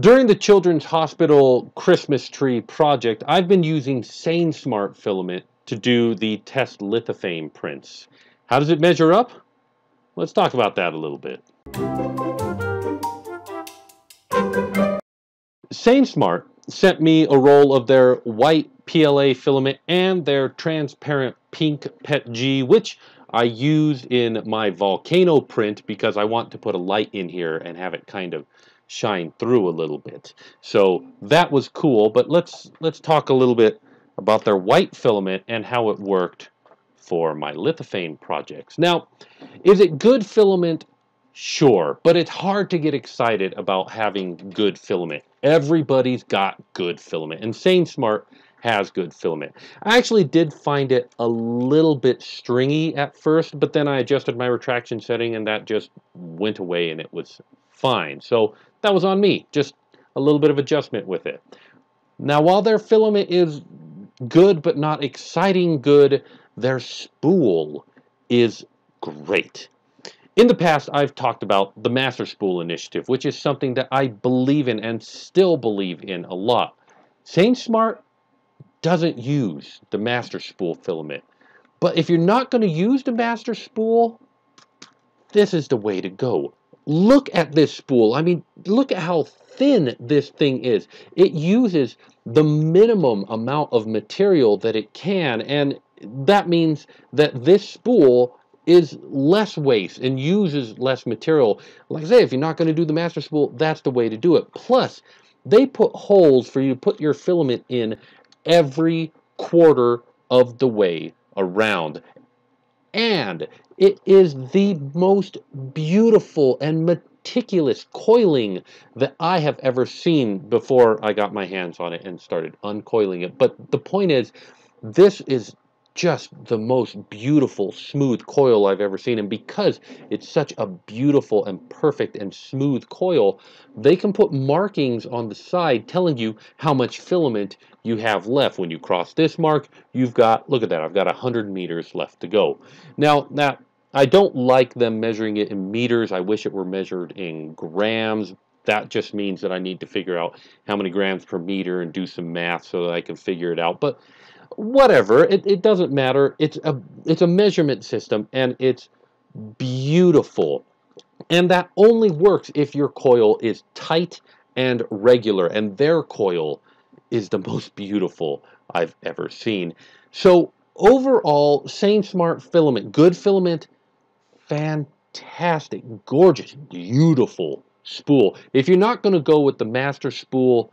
During the Children's Hospital Christmas tree project, I've been using SainSmart filament to do the test lithophane prints. How does it measure up? Let's talk about that a little bit. SainSmart sent me a roll of their white PLA filament and their transparent pink PET G, which I use in my volcano print because I want to put a light in here and have it kind of shine through a little bit. So that was cool, but let's let's talk a little bit about their white filament and how it worked for my lithophane projects. Now, is it good filament? Sure, but it's hard to get excited about having good filament. Everybody's got good filament, and SainSmart has good filament. I actually did find it a little bit stringy at first, but then I adjusted my retraction setting and that just went away and it was fine. So that was on me, just a little bit of adjustment with it. Now, while their filament is good but not exciting good, their spool is great. In the past, I've talked about the Master Spool Initiative, which is something that I believe in and still believe in a lot. SainSmart doesn't use the Master Spool filament. But if you're not going to use the Master Spool, this is the way to go. Look at this spool. I mean, look at how thin this thing is. It uses the minimum amount of material that it can, and that means that this spool is less waste and uses less material. Like I say, if you're not going to do the master spool, that's the way to do it. Plus, they put holes for you to put your filament in every quarter of the way around. And it is the most beautiful and meticulous coiling that I have ever seen before I got my hands on it and started uncoiling it. But the point is, this is just the most beautiful smooth coil I've ever seen. And because it's such a beautiful and perfect and smooth coil they can put markings on the side telling you how much filament you have left. When you cross this mark you've got look at that I've got 100 meters left to go. Now now I don't like them measuring it in meters. I wish it were measured in grams. That just means that I need to figure out how many grams per meter and do some math so that I can figure it out. But whatever it, it doesn't matter. It's a it's a measurement system and it's beautiful. And that only works if your coil is tight and regular and their coil is the most beautiful I've ever seen. So overall SainSmart filament good filament fantastic gorgeous beautiful spool. If you're not going to go with the master spool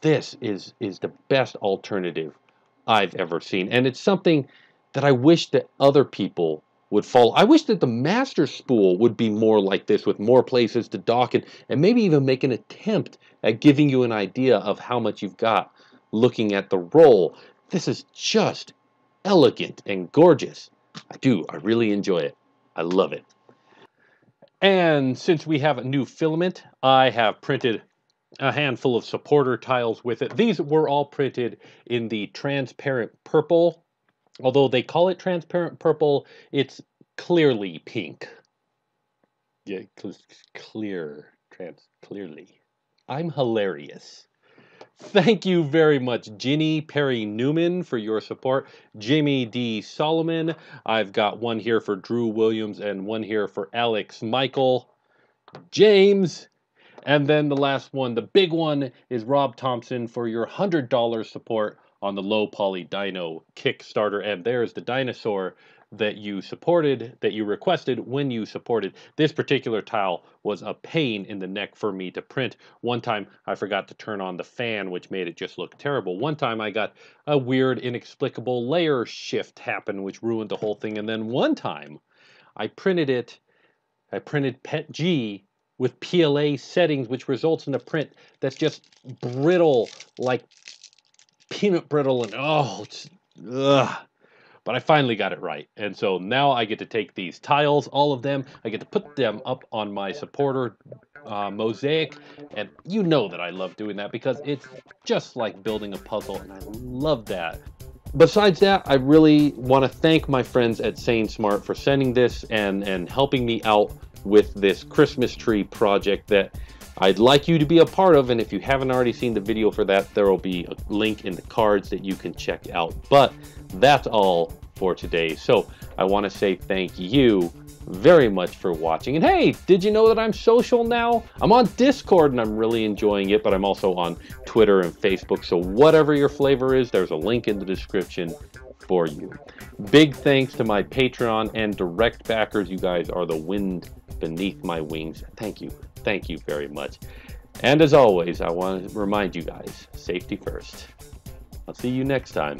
this is is the best alternative I've ever seen. And it's something that I wish that other people would follow. I wish that the master spool would be more like this with more places to dock and, and maybe even make an attempt at giving you an idea of how much you've got looking at the roll. This is just elegant and gorgeous. I do. I really enjoy it. I love it. And since we have a new filament, I have printed a handful of supporter tiles with it. These were all printed in the transparent purple. Although they call it transparent purple, it's clearly pink. Yeah, clear, trans, clearly. I'm hilarious. Thank you very much, Ginny Perry Newman, for your support. Jamie D. Solomon. I've got one here for Drew Williams and one here for Alex Michael. James. And then the last one, the big one, is Rob Thompson for your $100 support on the Low Poly Dino Kickstarter. And there's the dinosaur that you supported, that you requested when you supported. This particular tile was a pain in the neck for me to print. One time I forgot to turn on the fan, which made it just look terrible. One time I got a weird, inexplicable layer shift happen, which ruined the whole thing. And then one time I printed it, I printed PET G with PLA settings, which results in a print that's just brittle, like peanut brittle, and oh, it's ugh. But I finally got it right. And so now I get to take these tiles, all of them, I get to put them up on my supporter uh, mosaic. And you know that I love doing that because it's just like building a puzzle, and I love that. Besides that, I really want to thank my friends at SainSmart for sending this and, and helping me out with this Christmas tree project that I'd like you to be a part of, and if you haven't already seen the video for that, there will be a link in the cards that you can check out. But that's all for today. So I want to say thank you very much for watching. And hey, did you know that I'm social now? I'm on Discord and I'm really enjoying it, but I'm also on Twitter and Facebook. So whatever your flavor is, there's a link in the description for you. Big thanks to my Patreon and direct backers. You guys are the wind beneath my wings. Thank you. Thank you very much. And as always, I want to remind you guys safety first. I'll see you next time.